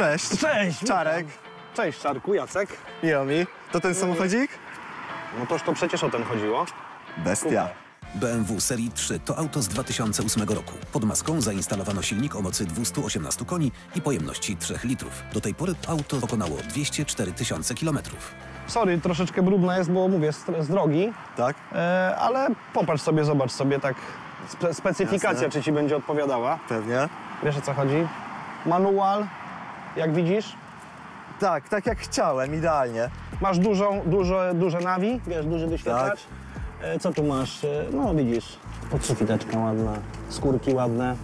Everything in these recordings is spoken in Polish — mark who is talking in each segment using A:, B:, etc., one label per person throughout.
A: Cześć.
B: Cześć!
A: Czarek.
B: Cześć Czarku, Jacek.
A: Miło mi. To ten samochodzik?
B: No toż to przecież o ten chodziło.
A: Bestia.
C: BMW Serii 3 to auto z 2008 roku. Pod maską zainstalowano silnik o mocy 218 koni i pojemności 3 litrów. Do tej pory auto pokonało 204 tysiące kilometrów.
B: Sorry, troszeczkę brudna jest, bo mówię, z, z drogi,
A: Tak?
B: e, ale popatrz sobie, zobacz sobie tak spe, specyfikacja,
A: Jasne.
B: czy ci będzie odpowiadała.
A: Pewnie.
B: Wiesz o co chodzi? Manual, jak widzisz,
A: Tak, tak jak chciałem, idealnie.
B: masz dużą, duże, duże nawi, wiesz, duży wyświetlacz.
A: Tak.
B: E, co tu masz? E, no widzisz, podsufiteczka ładna, skórki ładne,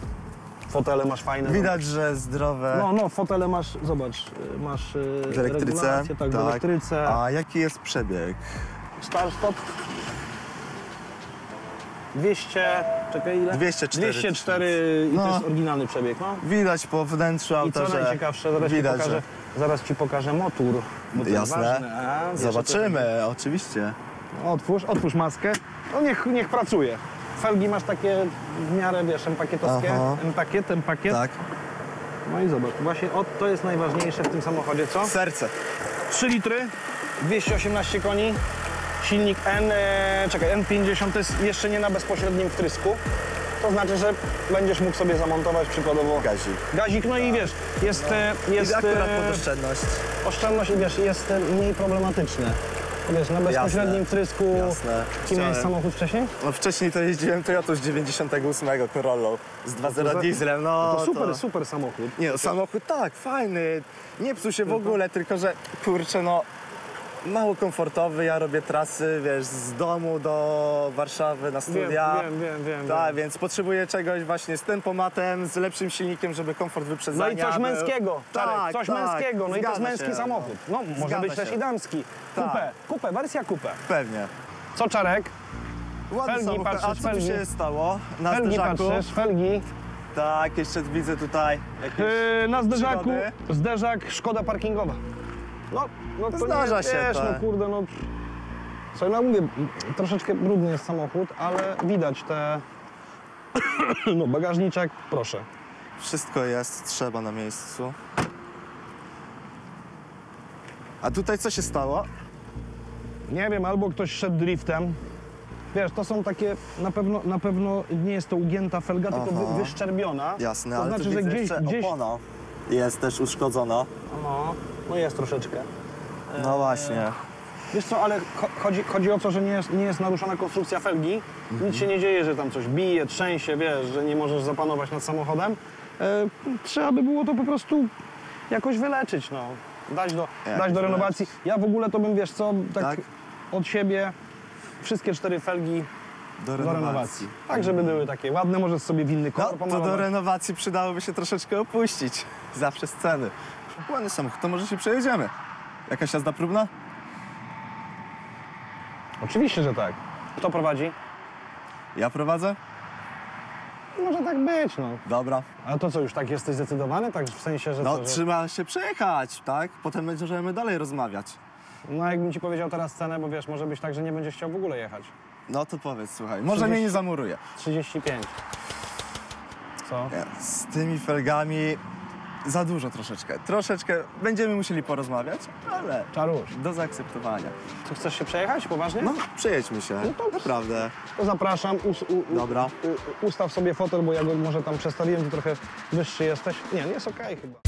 B: fotele masz fajne.
A: Widać, że zdrowe.
B: No, no, fotele masz, zobacz, y, masz
A: w elektryce.
B: regulację, tak, w elektryce.
A: A jaki jest przebieg?
B: Start, stop. 200, czekaj ile?
A: 204
B: 204 i to
A: No.
B: jest oryginalny przebieg, no.
A: Widać po wnętrzu
B: I
A: auta,
B: co
A: że
B: najciekawsze, zaraz ci,
A: widać,
B: pokażę, zaraz ci pokażę motor. Bo to jest
A: Jasne.
B: ważne. A, wiesz,
A: Zobaczymy, oczywiście.
B: o co- Otwórz, otwórz maskę. No niech, niech pracuje. Felgi masz takie w miarę, wiesz, empakietowskie.
A: Aha.
B: Empakiet, empakiet.
A: Tak.
B: No i zobacz, właśnie o, to jest najważniejsze w tym samochodzie, co?
A: Serce.
B: 3 litry, 218 koni, silnik N, e, czekaj, N50 to jest jeszcze nie na bezpośrednim wtrysku. To znaczy, że będziesz mógł sobie zamontować przykładowo
A: Gazik.
B: gazik, no i wiesz, jest, e, jest
A: I akurat
B: e,
A: pod oszczędność.
B: oszczędność i wiesz, jest mniej problematyczne. Wiesz, na bezpośrednim
A: Jasne,
B: wtrysku.
A: jasne.
B: Kim miałeś samochód wcześniej?
A: No wcześniej to jeździłem Toyotą z 98 Corollą. Z 2.0 dieslem, no
B: to super, super samochód.
A: Nie, no, samochód tak, fajny, nie psuł się w ogóle, tylko że kurczę, no mało komfortowy, ja robię trasy, wiesz, z domu do Warszawy na studia.
B: wiem, wiem, wiem,
A: Tak, więc potrzebuję czegoś właśnie z tempomatem, z lepszym silnikiem, żeby komfort
B: No
A: wyprzedzania
B: i coś męskiego, Czarek,
A: Tak,
B: coś
A: tak,
B: męskiego, no i to jest męski
A: się,
B: samochód. No, może
A: Zgadza
B: być też
A: się.
B: i damski.
A: Tak.
B: Kupę, kupę, wersja kupę.
A: Pewnie.
B: Co Czarek?
A: Ładny
B: Felgi,
A: samochód.
B: patrzysz,
A: A co
B: felgi?
A: się stało? Na
B: Felgi
A: zderzaku?
B: patrzysz, felgi.
A: Tak, jeszcze widzę tutaj jakieś...
B: Yy, na zderzaku,
A: przygody?
B: zderzak, szkoda parkingowa. No, no to
A: Zdarza
B: nie,
A: się,
B: wiesz,
A: tak.
B: no kurde, no... Co no mówię, troszeczkę brudny jest samochód, ale widać te... No, bagażniczek, proszę.
A: Wszystko jest, trzeba na miejscu. A tutaj co się stało?
B: Nie wiem, albo ktoś szedł driftem. Wiesz, to są takie, na pewno, na pewno nie jest to ugięta felga, tylko
A: Aha.
B: wy, wyszczerbiona.
A: Jasne,
B: to
A: ale
B: znaczy,
A: tu
B: że gdzieś,
A: jeszcze
B: gdzieś...
A: opona jest też uszkodzona.
B: No, no jest troszeczkę.
A: No właśnie.
B: Wiesz co, ale cho- chodzi, chodzi o to, że nie jest, nie jest naruszona konstrukcja felgi. Nic się nie dzieje, że tam coś bije, trzęsie, wiesz, że nie możesz zapanować nad samochodem. E, trzeba by było to po prostu jakoś wyleczyć, no. Dać do, dać do renowacji. Ja w ogóle to bym, wiesz co, tak,
A: Tak?
B: od siebie wszystkie cztery felgi
A: Do
B: do
A: renowacji.
B: renowacji. Tak, żeby były takie ładne, możesz sobie w inny
A: No,
B: kolor
A: to do
B: pomalować.
A: renowacji przydałoby się troszeczkę opuścić. Zawsze sceny. Ładny samochód, to może się przejedziemy. Jakaś jazda próbna?
B: Oczywiście, że tak. Kto prowadzi?
A: Ja prowadzę?
B: Może tak być, no.
A: Dobra.
B: Ale to co, już tak jesteś zdecydowany? Tak w sensie, że
A: No,
B: co, że...
A: trzeba się przejechać, tak? Potem będziemy dalej rozmawiać.
B: No jakbym ci powiedział teraz cenę, bo wiesz, może być tak, że nie będziesz chciał w ogóle jechać.
A: No to powiedz, słuchaj, może
B: 30.
A: mnie nie zamuruje.
B: 35. Co?
A: Nie, Z tymi felgami za dużo troszeczkę. Troszeczkę będziemy musieli porozmawiać, ale
B: Czarusz,
A: do zaakceptowania.
B: co chcesz się przejechać poważnie?
A: No, przejedźmy się.
B: No to-
A: Naprawdę.
B: To zapraszam, us, u, u,
A: Dobra.
B: U, ustaw sobie fotel, bo ja go może tam przestawiłem, ty trochę wyższy jesteś. Nie, nie jest okej chyba.